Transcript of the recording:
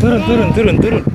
turun turun turun turun.